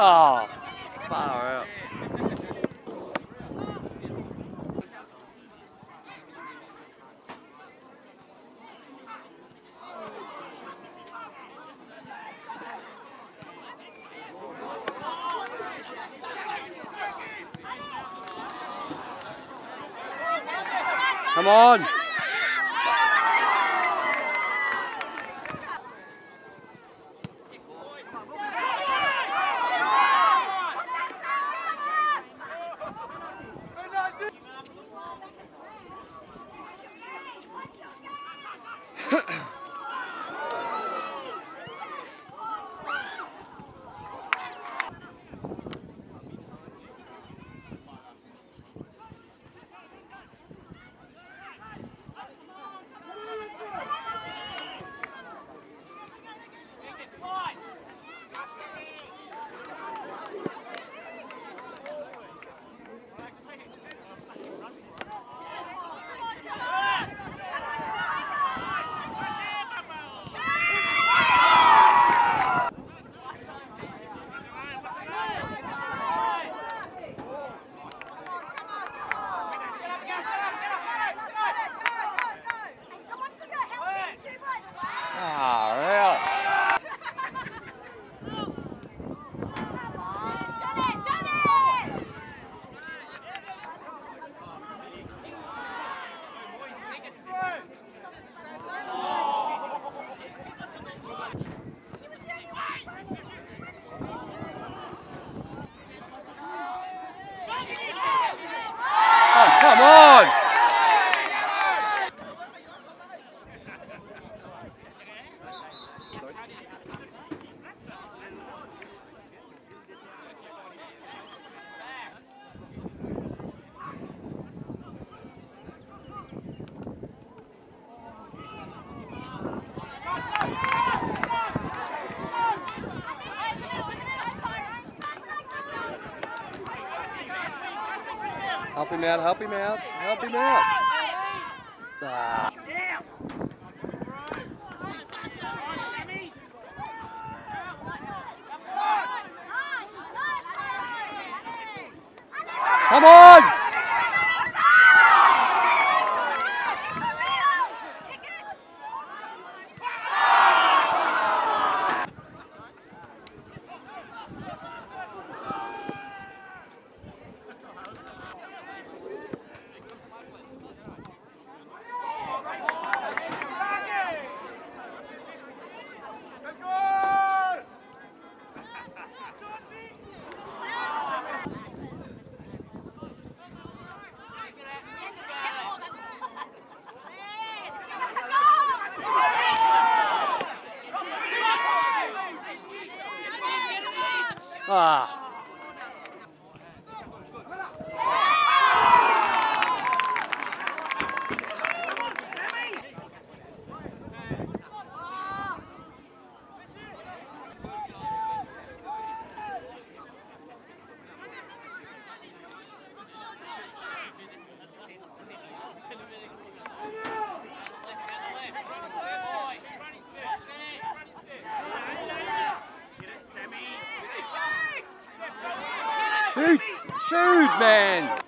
Oh, far out. Come on. Help him out, help him out, help him out. Ah. Come on! Ah. Shoot! Shoot, man!